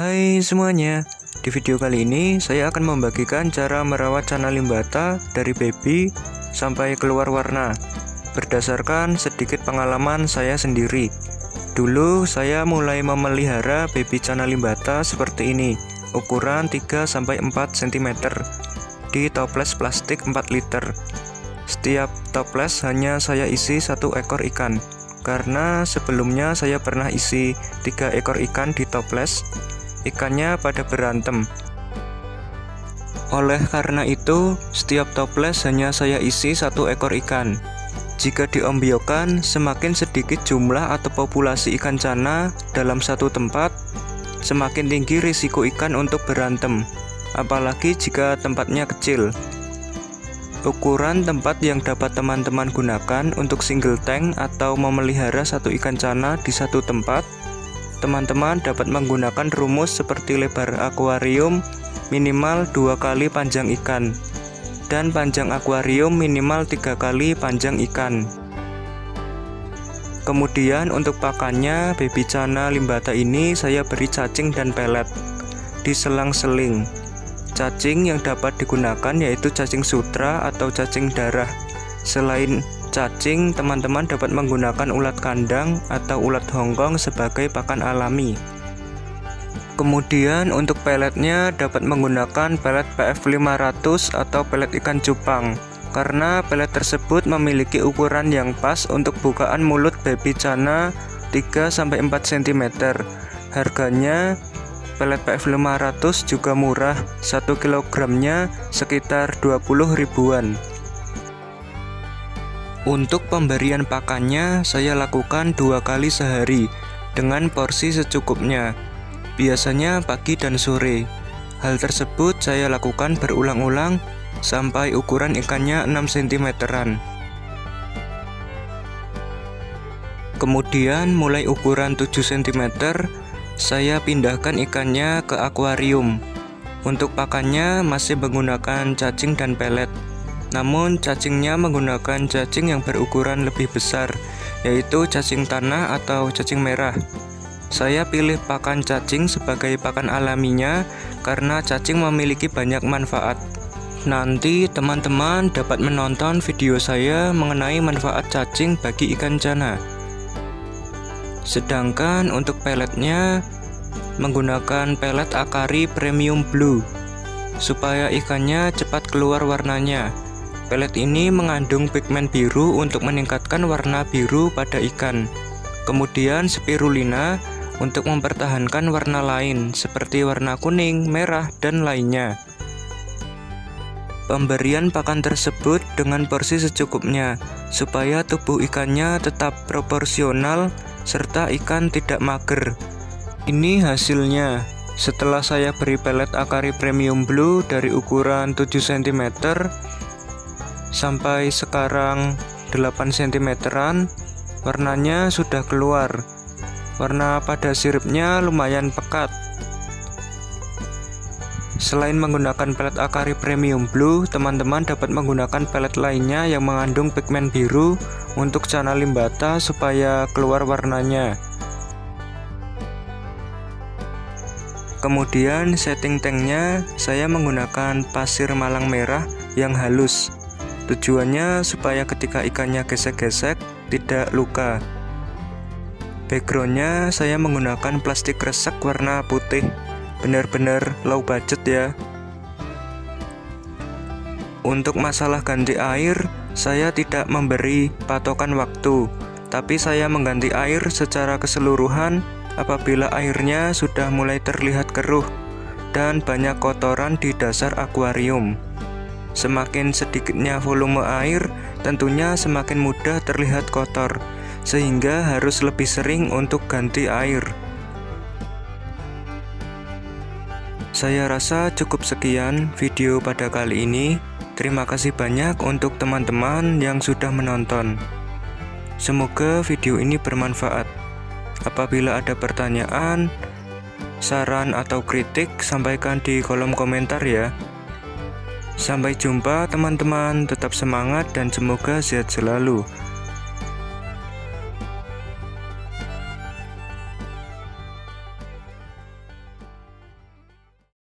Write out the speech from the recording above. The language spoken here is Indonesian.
Hai semuanya, di video kali ini saya akan membagikan cara merawat cana limbata dari baby sampai keluar warna berdasarkan sedikit pengalaman saya sendiri. Dulu saya mulai memelihara baby cana limbata seperti ini, ukuran 3-4 cm di toples plastik 4 liter. Setiap toples hanya saya isi satu ekor ikan karena sebelumnya saya pernah isi tiga ekor ikan di toples ikannya pada berantem. Oleh karena itu, setiap toples hanya saya isi satu ekor ikan. Jika diombiokan, semakin sedikit jumlah atau populasi ikan cana dalam satu tempat, semakin tinggi risiko ikan untuk berantem, apalagi jika tempatnya kecil. Ukuran tempat yang dapat teman-teman gunakan untuk single tank atau memelihara satu ikan cana di satu tempat teman-teman dapat menggunakan rumus seperti lebar akuarium minimal dua kali panjang ikan dan panjang akuarium minimal tiga kali panjang ikan. Kemudian untuk pakannya, baby cana limbata ini saya beri cacing dan pelet di selang-seling. Cacing yang dapat digunakan yaitu cacing sutra atau cacing darah. Selain cacing, teman-teman dapat menggunakan ulat kandang atau ulat hongkong sebagai pakan alami. Kemudian untuk peletnya dapat menggunakan pelet PF500 atau pelet ikan cupang karena pelet tersebut memiliki ukuran yang pas untuk bukaan mulut baby cana 3-4 cm. Harganya pelet PF500 juga murah, 1 kilogramnya sekitar 20 ribuan. Untuk pemberian pakannya, saya lakukan dua kali sehari dengan porsi secukupnya, biasanya pagi dan sore. Hal tersebut saya lakukan berulang-ulang sampai ukuran ikannya 6 cm-an. Kemudian mulai ukuran 7 cm, saya pindahkan ikannya ke akuarium. Untuk pakannya masih menggunakan cacing dan pelet. Namun cacingnya menggunakan cacing yang berukuran lebih besar, yaitu cacing tanah atau cacing merah. Saya pilih pakan cacing sebagai pakan alaminya karena cacing memiliki banyak manfaat. Nanti teman-teman dapat menonton video saya mengenai manfaat cacing bagi ikan cana. Sedangkan untuk peletnya menggunakan pelet akari premium blue supaya ikannya cepat keluar warnanya. Pelet ini mengandung pigmen biru untuk meningkatkan warna biru pada ikan. Kemudian spirulina untuk mempertahankan warna lain seperti warna kuning, merah, dan lainnya. Pemberian pakan tersebut dengan porsi secukupnya supaya tubuh ikannya tetap proporsional serta ikan tidak mager. Ini hasilnya. Setelah saya beri pelet Akari Premium Blue dari ukuran 7 cm, sampai sekarang 8 cm-an warnanya sudah keluar. Warna pada siripnya lumayan pekat. Selain menggunakan pelet Akari Premium Blue, teman-teman dapat menggunakan pelet lainnya yang mengandung pigmen biru untuk cana limbata supaya keluar warnanya. Kemudian setting tanknya saya menggunakan pasir malang merah yang halus Tujuannya supaya ketika ikannya gesek-gesek tidak luka. Backgroundnya saya menggunakan plastik resek warna putih, benar-benar low budget ya. Untuk masalah ganti air, saya tidak memberi patokan waktu, tapi saya mengganti air secara keseluruhan apabila airnya sudah mulai terlihat keruh dan banyak kotoran di dasar akuarium. Semakin sedikitnya volume air, tentunya semakin mudah terlihat kotor, sehingga harus lebih sering untuk ganti air. Saya rasa cukup sekian video pada kali ini. Terima kasih banyak untuk teman-teman yang sudah menonton. Semoga video ini bermanfaat. Apabila ada pertanyaan, saran, atau kritik, sampaikan di kolom komentar ya. Sampai jumpa teman-teman, tetap semangat dan semoga sehat selalu.